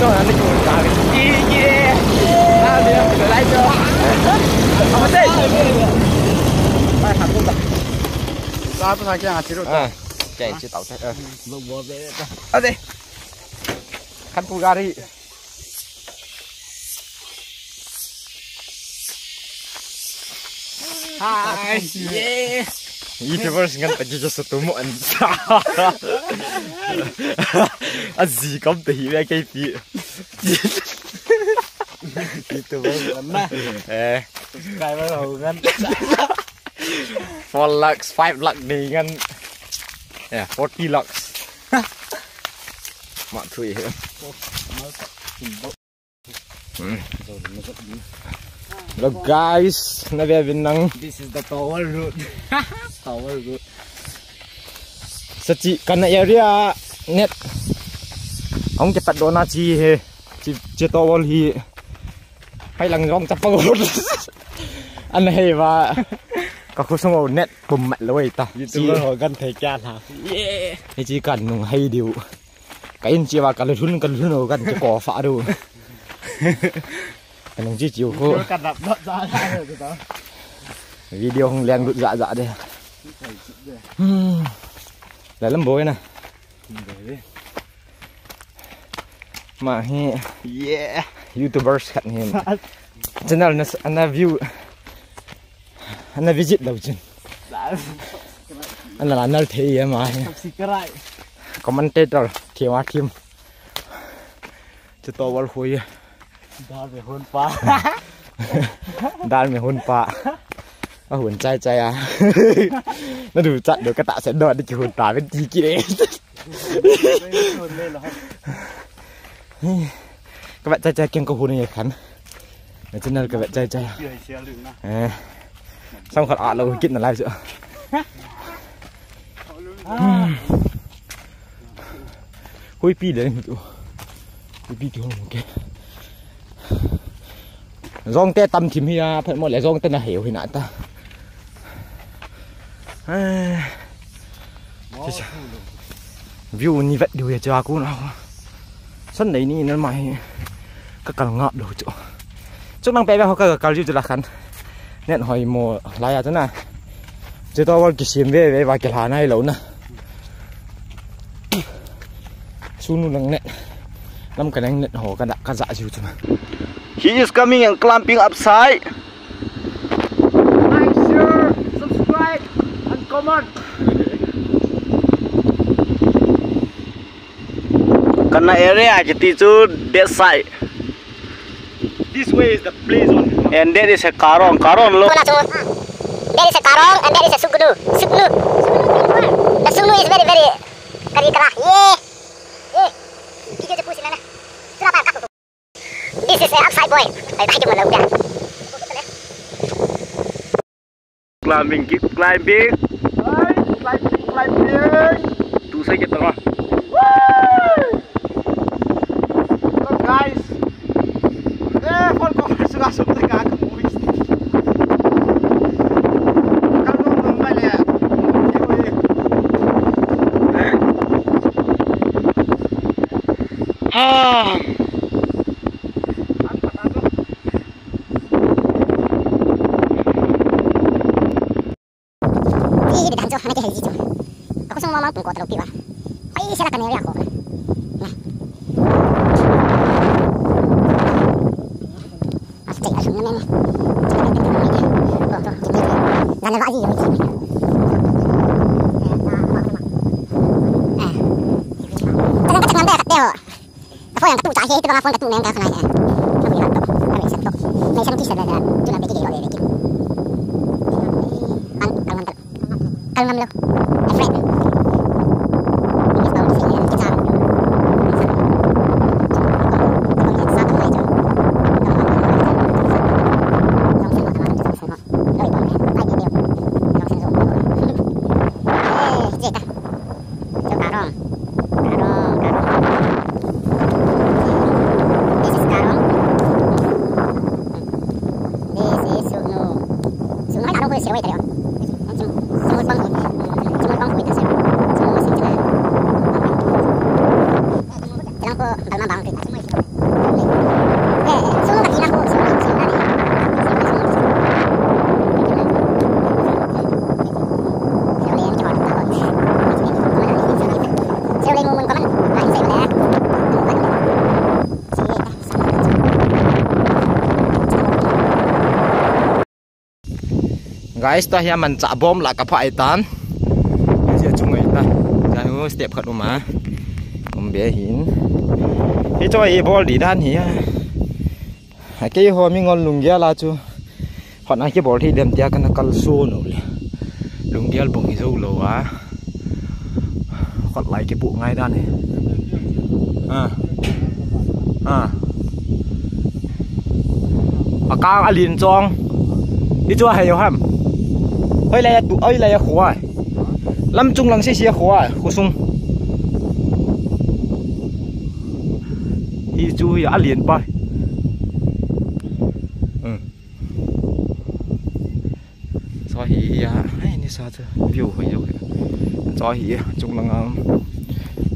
rồi anh đi ngồi cả cái gì gì đây à đi ở lại cho không biết ai thằng cũng tập sao tôi thấy cái hạt chỉ rồi à chạy chỉ tàu chạy à ờ. ờ, đi khăn cũng ra đi Hi. Yeah. YouTubers ngăn tại cho. À gì cũng thì cái cái pi YouTubers Mana? eh Subscriber đâu kan? 4 lakhs 5 lakh ni ngan ya 40 lakhs mak thui Hello guys, na bia binang This is the tower road. tower road. sachi kana area net. Ông cái đồ na chi he chi chi to wall hi hay lang rong chapa gol anh hay và có khu sông net bùm mẹ lôi ta. YouTuber họ gần thời gian hả? yeah. Thì chỉ cần nung hay điều. Cái anh chỉ vào cần thun cần thun gần cho cỏ phá đâu cái nung chỉ chịu đó. video không len đụt dạ dạ đây. Hmm. lại lắm bối nè mà he. Yeah. youtubers khẩn hiện channel nó anh view anh là visit đầu chân Đã. Anh là anh thì mà. Commentator thiếu á thêm cho to vào khui Đó về hôn pa. đan mày hôn pạ à hồn trai trai à. Nó đủ chặn được cái tạ sẽ đợi đi chỉ hồn tả bên tí kia Hôn lên là các bạn trai trai kiêng câu hồn này khắn. Ở trên đây các bạn trai trai. À xong còn ọt lâu kít là live chưa? Hôi pi đấy tụ hôi pi kiểu một cái rong te tâm chim hi phải một lẽ rong tên là hiểu thì nãy ta. View như vậy điều cho cô nào sân đấy ni nó mày. Các cần ngọt đồ chỗ. Chúc năng bé bé họ các cần lưu là khăn. Nên hỏi mùa lại à thế này chứ tôi vẫn xiêm về về và cái hà này lâu nè xuống luôn nè năm cái này nè họ cái đã cái dạ chịu cho mà He is coming and clamping upside. Like, share, subscribe, and comment. Kana area kita tu that side. this way is the place on And that is a karong. Karong lo. Semua. There is a karong and there is a sugnu. Sugnu. The sugnu is very very kari kerah. Yeah. Je kaku. This is a boy. Ay tayo mo lang Climbing, keep climbing. Climbing, climbing. Tu saja tengah. Look 你的弹珠还没给它移走，高升往往不过得了比哇，快些那个那个家伙，来，我再给你说明白，这个这个这个，不多，你别别，咱俩玩一游戏。तो फ़ोन तू मैं का सुनाया है अब यहाँ तो अब ऐसा तो मैं सब की सब है तू ना देखिए और देखिए कल कल हम लोग friend guys, ta hian man cha bom la ka phai tan je chungai ta. Ja hu step khat ma om be hin hi cho e bol di dan hi ha. Ke ho mi ngon lung ya la chu hot na ke bol thi dem tia kan kal so no le lung dial bong hi zo lo wa hot lại cái bộ ngay ra này. À. À. À cao alin liền trong đi cho hay không ơi lại tụ ơi lại khóa à lâm trung lăng xí xí khóa à khổ sung. Đi chú à liền bay ừ. So hi à hay ni sao chứ view hơi đâu cho hi trung lăng um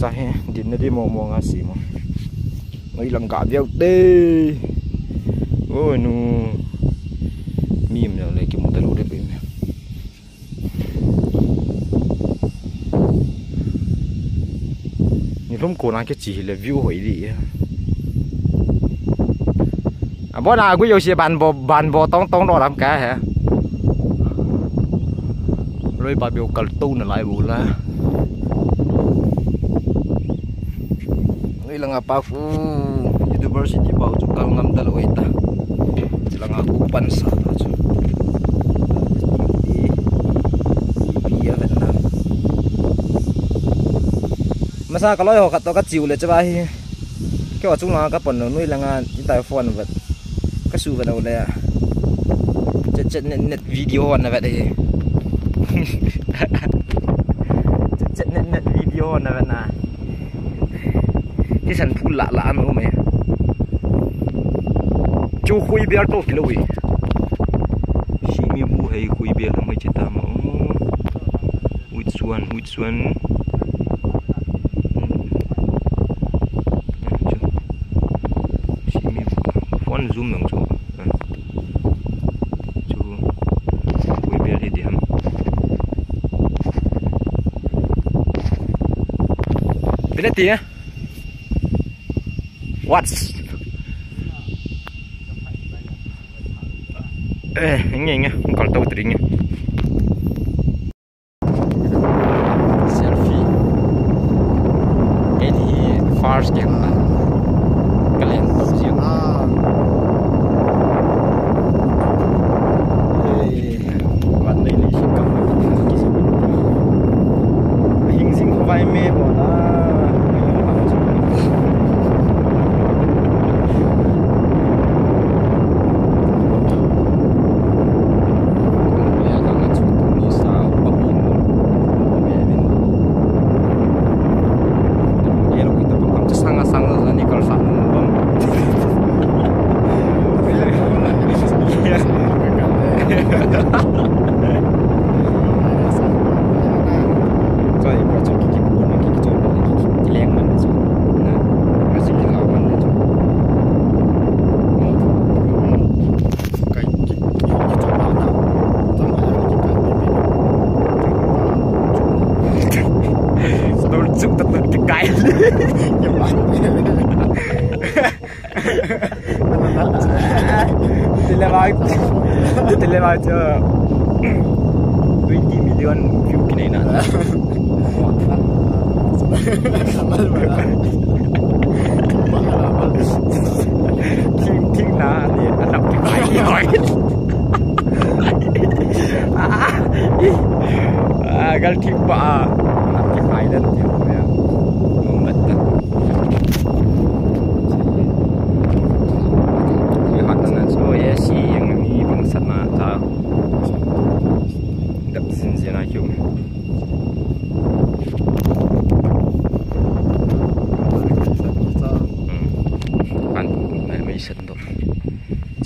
cho hi điện nó đi mò mò ngã si mò mấy lần cả view tê ôi nu. Mìm rồi lấy cái một tay lúa để bên ni lom cổ na cái chỉ là view hồi đi. À bữa nào cũng yêu xe bàn bò bàn bò tông tông đó làm cá hả? Rồi bà biểu cần tu là lại bù la. Đây là ngapa phu, university bảo chúng ta ngâm ta lỗi ta. Chỉ là ngapa pan sa ta chu bia Việt Nam mà sao cái lối họ cắt to cắt chiều lại cho bà hi cái họ chúng là cái phần nuôi là ngan những tài phone vật cái su vật đâu à chết chết net net video này là vậy đây chết net net video này là vậy nè cái sản phụ lạ lạ mà mày chú khui bia to kilo ấy xí mi bu hay khui bia là mấy chết tam which one which one xí mi bu phone zoom nang chu chú khui bia đi điểm Bila tiền What's Ê, nghe nghe, còn tàu tự nghe Michael Fanno. त्यसले भएको twenty million view किन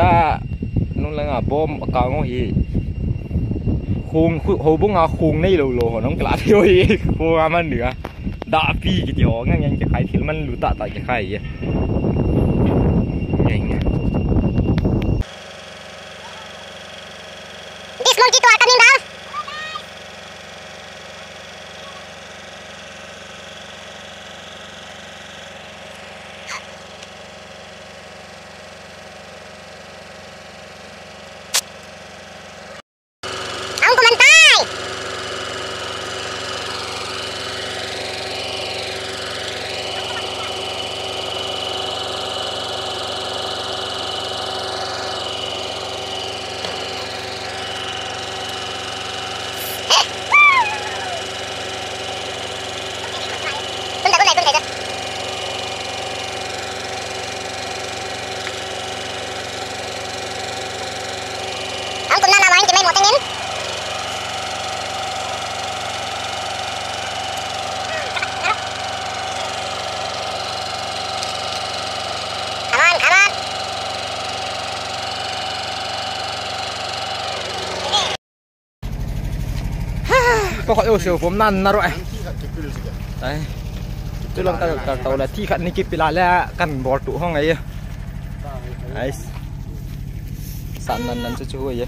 cha nung la nga bom ka ngo hi khung hồ bung nga khung nei lo lo nong kla thi oi ko man nữa da pi ki dio ngang ngang cái khai thil man lu ta ta cái khai ye ngang pokok yo siyo pom nan naro rồi. Đấy. Chứ lòng tàu là thi khẩn này kịp lại là cần bỏ trụ không ấy? Ấy sẵn lần lần cho chú ấy.